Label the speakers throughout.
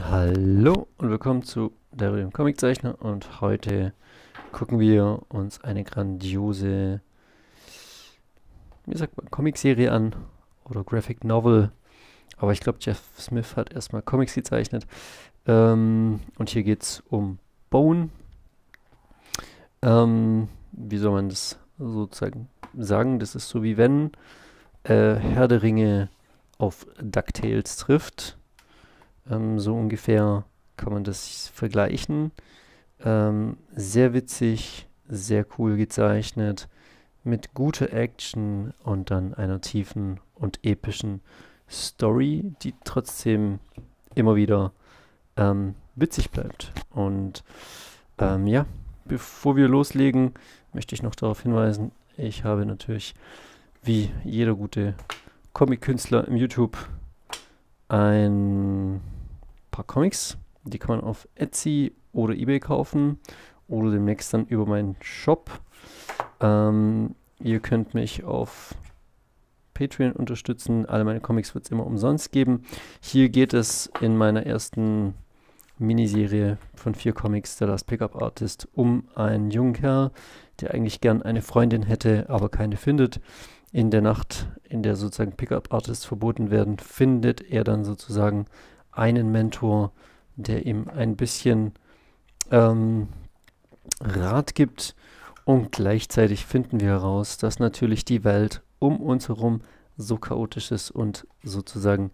Speaker 1: Hallo und willkommen zu der dem Comiczeichner und heute gucken wir uns eine grandiose, wie sagt man, Comicserie an oder Graphic Novel. Aber ich glaube, Jeff Smith hat erstmal Comics gezeichnet. Ähm, und hier geht es um Bone. Ähm, wie soll man das sozusagen sagen? Das ist so wie wenn äh, Herr der Ringe auf DuckTales trifft ähm, so ungefähr kann man das vergleichen. Ähm, sehr witzig, sehr cool gezeichnet, mit guter Action und dann einer tiefen und epischen Story, die trotzdem immer wieder ähm, witzig bleibt. Und ähm, ja, bevor wir loslegen, möchte ich noch darauf hinweisen, ich habe natürlich wie jeder gute Comic-Künstler im YouTube ein paar Comics. Die kann man auf Etsy oder Ebay kaufen oder demnächst dann über meinen Shop. Ähm, ihr könnt mich auf Patreon unterstützen. Alle meine Comics wird es immer umsonst geben. Hier geht es in meiner ersten Miniserie von vier Comics, der Last Pickup Artist, um einen jungen Kerl, der eigentlich gern eine Freundin hätte, aber keine findet. In der Nacht, in der sozusagen Pickup Artists verboten werden, findet er dann sozusagen einen Mentor, der ihm ein bisschen ähm, Rat gibt und gleichzeitig finden wir heraus, dass natürlich die Welt um uns herum so chaotisch ist und sozusagen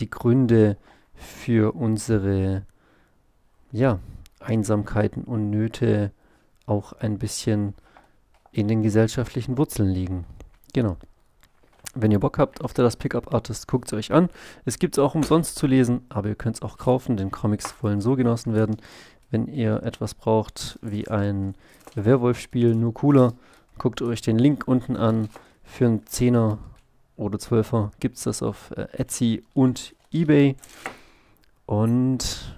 Speaker 1: die Gründe für unsere ja, Einsamkeiten und Nöte auch ein bisschen in den gesellschaftlichen Wurzeln liegen. Genau. Wenn ihr Bock habt auf The Last Pickup Artist, guckt es euch an. Es gibt es auch umsonst zu lesen, aber ihr könnt es auch kaufen, denn Comics wollen so genossen werden. Wenn ihr etwas braucht wie ein Werwolf-Spiel, nur cooler, guckt euch den Link unten an. Für einen Zehner oder Zwölfer gibt es das auf äh, Etsy und Ebay. Und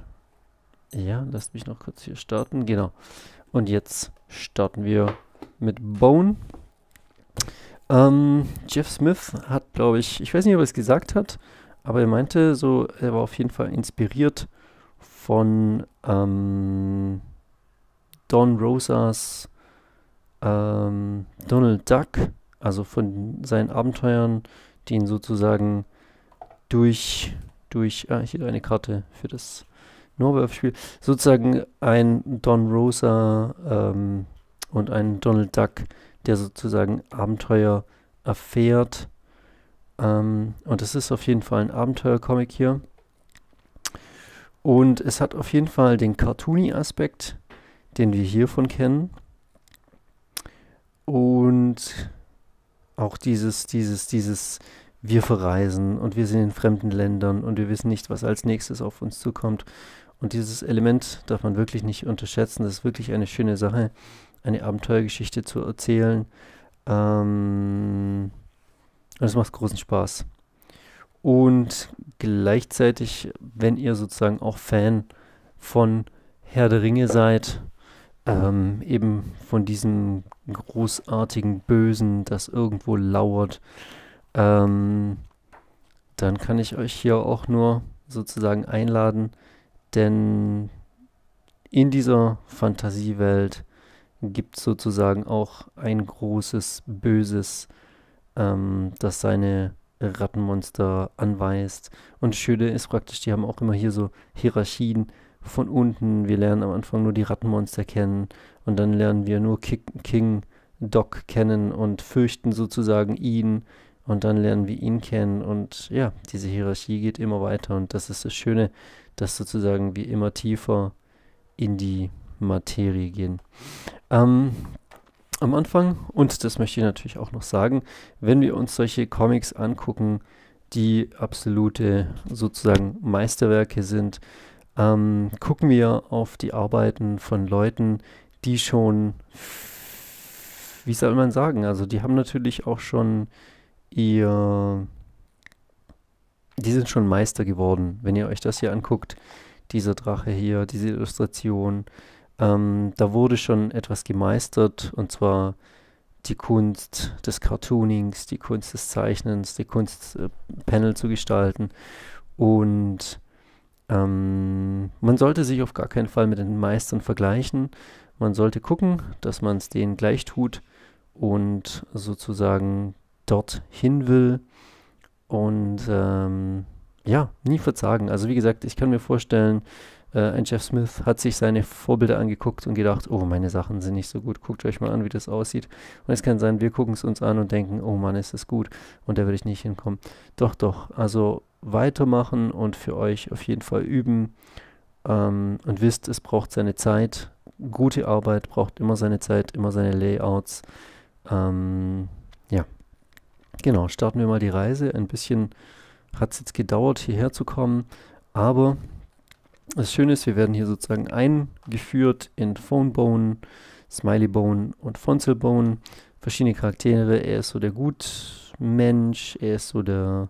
Speaker 1: ja, lasst mich noch kurz hier starten. Genau. Und jetzt starten wir mit Bone. Ähm, Jeff Smith hat, glaube ich, ich weiß nicht, ob er es gesagt hat, aber er meinte so, er war auf jeden Fall inspiriert von ähm, Don Rosas ähm, Donald Duck, also von seinen Abenteuern, die ihn sozusagen durch, durch, ah, hier eine Karte für das Norwolf-Spiel, sozusagen ein Don Rosa ähm, und ein Donald Duck der sozusagen Abenteuer erfährt. Ähm, und es ist auf jeden Fall ein Abenteuercomic hier. Und es hat auf jeden Fall den Cartoony-Aspekt, den wir hiervon kennen. Und auch dieses, dieses, dieses, wir verreisen und wir sind in fremden Ländern und wir wissen nicht, was als nächstes auf uns zukommt. Und dieses Element darf man wirklich nicht unterschätzen. Das ist wirklich eine schöne Sache eine Abenteuergeschichte zu erzählen. Ähm, es macht großen Spaß. Und gleichzeitig, wenn ihr sozusagen auch Fan von Herr der Ringe seid, ähm, eben von diesem großartigen Bösen, das irgendwo lauert, ähm, dann kann ich euch hier auch nur sozusagen einladen, denn in dieser Fantasiewelt gibt sozusagen auch ein großes Böses, ähm, das seine Rattenmonster anweist. Und das Schöne ist praktisch, die haben auch immer hier so Hierarchien von unten. Wir lernen am Anfang nur die Rattenmonster kennen und dann lernen wir nur Ki King Doc kennen und fürchten sozusagen ihn und dann lernen wir ihn kennen und ja, diese Hierarchie geht immer weiter und das ist das Schöne, dass sozusagen wir immer tiefer in die Materie gehen. Ähm, am Anfang, und das möchte ich natürlich auch noch sagen, wenn wir uns solche Comics angucken, die absolute sozusagen Meisterwerke sind, ähm, gucken wir auf die Arbeiten von Leuten, die schon, wie soll man sagen, also die haben natürlich auch schon ihr, die sind schon Meister geworden. Wenn ihr euch das hier anguckt, dieser Drache hier, diese Illustration, ähm, da wurde schon etwas gemeistert, und zwar die Kunst des Cartoonings, die Kunst des Zeichnens, die Kunst, äh, Panel zu gestalten. Und Ähm, man sollte sich auf gar keinen Fall mit den Meistern vergleichen. Man sollte gucken, dass man es denen gleich tut und sozusagen dorthin will und ähm, ja, nie verzagen. Also wie gesagt, ich kann mir vorstellen, äh, ein Jeff Smith hat sich seine Vorbilder angeguckt und gedacht, oh, meine Sachen sind nicht so gut, guckt euch mal an, wie das aussieht. Und es kann sein, wir gucken es uns an und denken, oh Mann, ist das gut und da würde ich nicht hinkommen. Doch, doch, also weitermachen und für euch auf jeden Fall üben ähm, und wisst, es braucht seine Zeit. Gute Arbeit braucht immer seine Zeit, immer seine Layouts. Ähm, ja, genau, starten wir mal die Reise. Ein bisschen hat es jetzt gedauert, hierher zu kommen, aber das Schöne ist, wir werden hier sozusagen eingeführt in Phonebone, Smileybone und Fonzelbone. Verschiedene Charaktere. Er ist so der Gutmensch, er ist so der,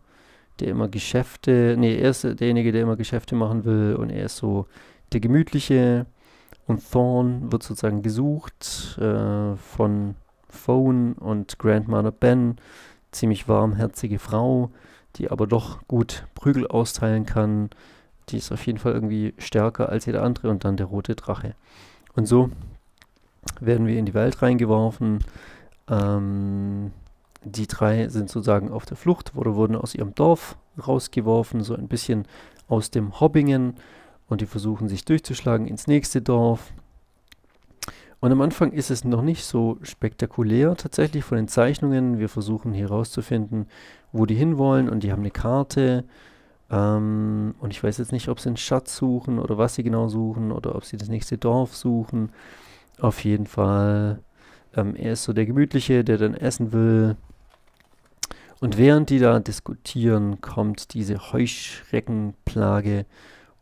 Speaker 1: der immer Geschäfte, nee, er ist derjenige, der immer Geschäfte machen will und er ist so der Gemütliche. Und Thorn wird sozusagen gesucht äh, von Phone und Grandmother Ben. Ziemlich warmherzige Frau, die aber doch gut Prügel austeilen kann die ist auf jeden Fall irgendwie stärker als jeder andere und dann der rote Drache. Und so werden wir in die Welt reingeworfen. Ähm, die drei sind sozusagen auf der Flucht oder wurden aus ihrem Dorf rausgeworfen, so ein bisschen aus dem Hobbingen und die versuchen sich durchzuschlagen ins nächste Dorf. Und am Anfang ist es noch nicht so spektakulär tatsächlich von den Zeichnungen. Wir versuchen hier rauszufinden, wo die hinwollen und die haben eine Karte ähm, und ich weiß jetzt nicht, ob sie einen Schatz suchen oder was sie genau suchen oder ob sie das nächste Dorf suchen. Auf jeden Fall, ähm, er ist so der Gemütliche, der dann essen will. Und während die da diskutieren, kommt diese Heuschreckenplage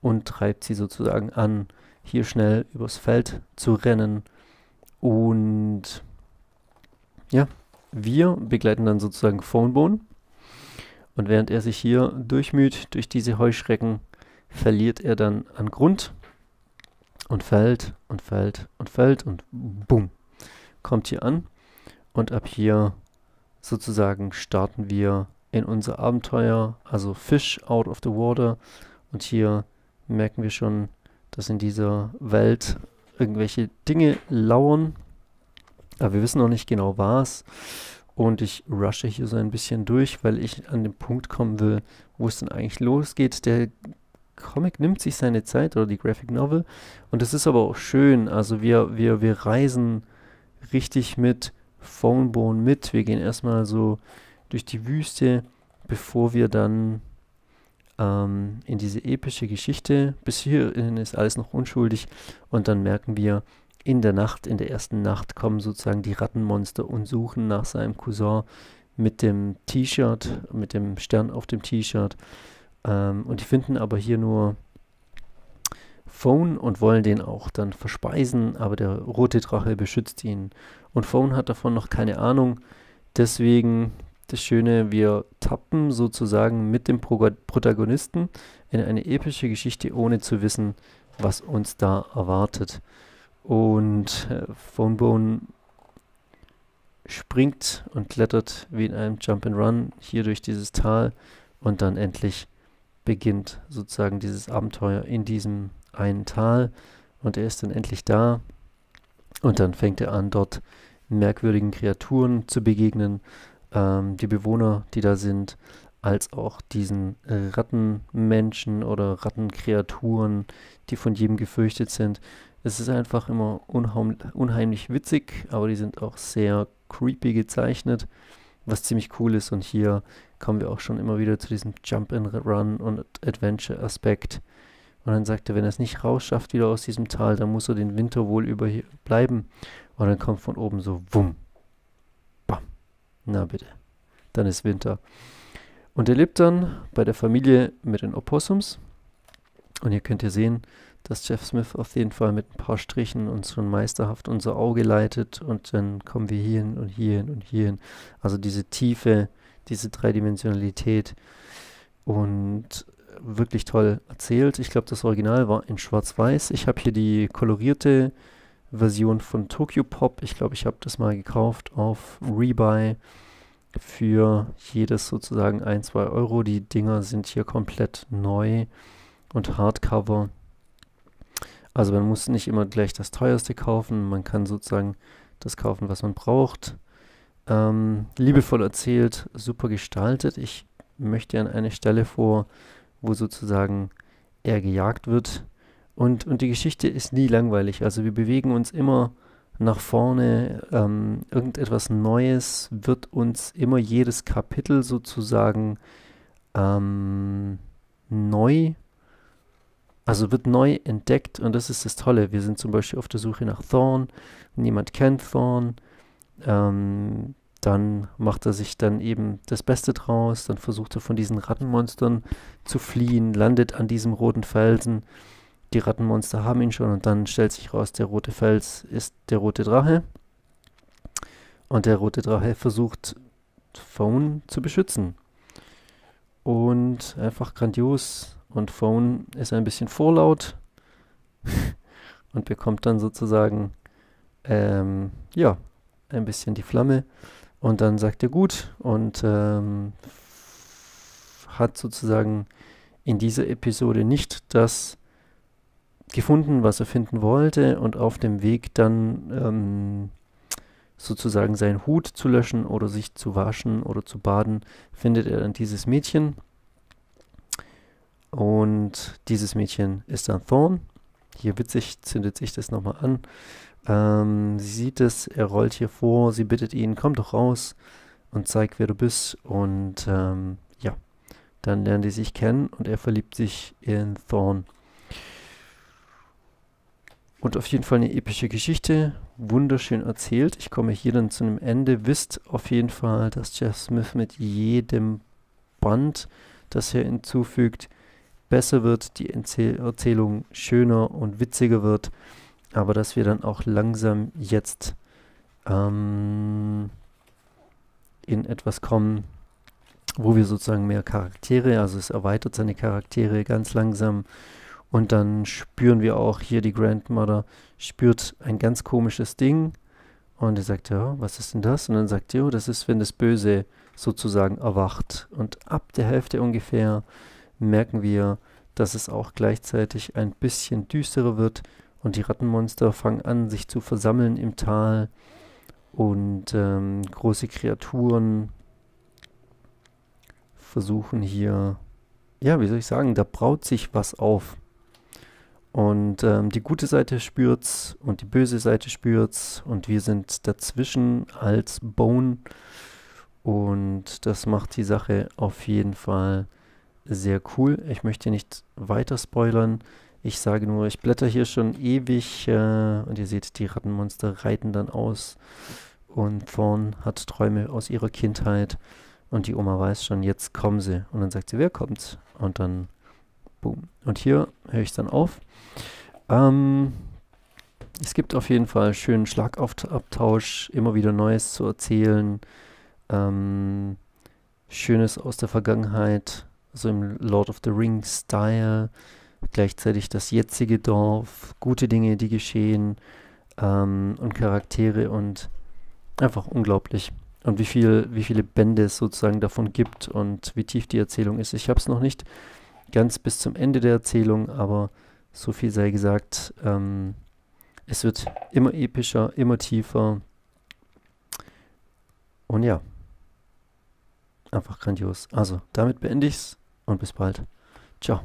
Speaker 1: und treibt sie sozusagen an, hier schnell übers Feld zu rennen. Und ja, wir begleiten dann sozusagen Phonebone und während er sich hier durchmüht durch diese Heuschrecken, verliert er dann an Grund und fällt und fällt und fällt und bumm, kommt hier an. Und ab hier sozusagen starten wir in unser Abenteuer, also Fish out of the water. Und hier merken wir schon, dass in dieser Welt irgendwelche Dinge lauern. Aber wir wissen noch nicht genau was. Und ich rushe hier so ein bisschen durch, weil ich an den Punkt kommen will, wo es dann eigentlich losgeht. Der Comic nimmt sich seine Zeit oder die Graphic Novel. Und das ist aber auch schön. Also wir, wir, wir reisen richtig mit Phonebone mit. Wir gehen erstmal so durch die Wüste, bevor wir dann ähm, in diese epische Geschichte, bis hierhin ist alles noch unschuldig. Und dann merken wir, in der Nacht, in der ersten Nacht kommen sozusagen die Rattenmonster und suchen nach seinem Cousin mit dem T-Shirt, mit dem Stern auf dem T-Shirt. Ähm, und die finden aber hier nur Phone und wollen den auch dann verspeisen, aber der rote Drache beschützt ihn. Und Phone hat davon noch keine Ahnung. Deswegen das Schöne, wir tappen sozusagen mit dem Pro Protagonisten in eine epische Geschichte, ohne zu wissen, was uns da erwartet. Und äh, Phonebone springt und klettert wie in einem Jump and Run hier durch dieses Tal und dann endlich beginnt sozusagen dieses Abenteuer in diesem einen Tal und er ist dann endlich da und dann fängt er an, dort merkwürdigen Kreaturen zu begegnen, ähm, die Bewohner, die da sind, als auch diesen Rattenmenschen oder Rattenkreaturen, die von jedem gefürchtet sind. Es ist einfach immer unheim unheimlich witzig, aber die sind auch sehr creepy gezeichnet, was ziemlich cool ist. Und hier kommen wir auch schon immer wieder zu diesem Jump and Run und Adventure Aspekt. Und dann sagt er, wenn er es nicht rausschafft wieder aus diesem Tal, dann muss er den Winter wohl über hier bleiben. Und dann kommt von oben so Wumm. Bam. Na bitte. Dann ist Winter. Und er lebt dann bei der Familie mit den Opossums. Und hier könnt ihr sehen, dass Jeff Smith auf jeden Fall mit ein paar Strichen uns schon meisterhaft unser Auge leitet und dann kommen wir hierhin und hierhin und hierhin. Also diese Tiefe, diese Dreidimensionalität und wirklich toll erzählt. Ich glaube, das Original war in Schwarz-Weiß. Ich habe hier die kolorierte Version von Tokyo Pop. Ich glaube, ich habe das mal gekauft auf Rebuy für jedes sozusagen 1, 2 Euro. Die Dinger sind hier komplett neu und Hardcover. Also man muss nicht immer gleich das teuerste kaufen, man kann sozusagen das kaufen, was man braucht. Ähm, liebevoll erzählt, super gestaltet. Ich möchte an eine Stelle vor, wo sozusagen er gejagt wird. Und, und die Geschichte ist nie langweilig. Also wir bewegen uns immer nach vorne. Ähm, irgendetwas Neues wird uns immer jedes Kapitel sozusagen ähm, neu, also wird neu entdeckt. Und das ist das Tolle. Wir sind zum Beispiel auf der Suche nach Thorn. Niemand kennt Thorn. Ähm, dann macht er sich dann eben das Beste draus, dann versucht er von diesen Rattenmonstern zu fliehen, landet an diesem roten Felsen. Die Rattenmonster haben ihn schon und dann stellt sich raus, der rote Fels ist der rote Drache. Und der rote Drache versucht, Phone zu beschützen. Und einfach grandios. Und Phone ist ein bisschen vorlaut und bekommt dann sozusagen, ähm, ja, ein bisschen die Flamme. Und dann sagt er gut und ähm, hat sozusagen in dieser Episode nicht das gefunden, was er finden wollte und auf dem Weg dann ähm, sozusagen seinen Hut zu löschen oder sich zu waschen oder zu baden, findet er dann dieses Mädchen. Und dieses Mädchen ist dann Thorn. Hier witzig zündet sich das nochmal an. Ähm, sie sieht es, er rollt hier vor, sie bittet ihn, komm doch raus und zeig, wer du bist. Und ähm, ja, dann lernen die sich kennen und er verliebt sich in Thorn. Und auf jeden Fall eine epische Geschichte, wunderschön erzählt. Ich komme hier dann zu einem Ende. Wisst auf jeden Fall, dass Jeff Smith mit jedem Band, das er hinzufügt, besser wird, die Erzählung schöner und witziger wird aber dass wir dann auch langsam jetzt ähm, in etwas kommen, wo wir sozusagen mehr Charaktere, also es erweitert seine Charaktere ganz langsam und dann spüren wir auch hier die Grandmother spürt ein ganz komisches Ding und er sagt, ja, was ist denn das? Und dann sagt er, das ist, wenn das Böse sozusagen erwacht. Und ab der Hälfte ungefähr merken wir, dass es auch gleichzeitig ein bisschen düsterer wird und die Rattenmonster fangen an, sich zu versammeln im Tal. Und ähm, große Kreaturen versuchen hier, ja, wie soll ich sagen, da braut sich was auf. Und ähm, die gute Seite spürt's und die böse Seite spürt's und wir sind dazwischen als Bone. Und das macht die Sache auf jeden Fall sehr cool. Ich möchte nicht weiter spoilern. Ich sage nur, ich blätter hier schon ewig äh, und ihr seht, die Rattenmonster reiten dann aus und Thorn hat Träume aus ihrer Kindheit und die Oma weiß schon, jetzt kommen sie. Und dann sagt sie, wer kommt? Und dann, boom. Und hier höre ich dann auf. Ähm, es gibt auf jeden Fall schönen Schlagabtausch, immer wieder Neues zu erzählen. Ähm, Schönes aus der Vergangenheit, so im Lord of the Rings Style gleichzeitig das jetzige Dorf, gute Dinge, die geschehen ähm, und Charaktere und einfach unglaublich. Und wie, viel, wie viele Bände es sozusagen davon gibt und wie tief die Erzählung ist. Ich habe es noch nicht ganz bis zum Ende der Erzählung, aber so viel sei gesagt, ähm, es wird immer epischer, immer tiefer. Und ja, einfach grandios. Also, damit beende ich es und bis bald. Ciao.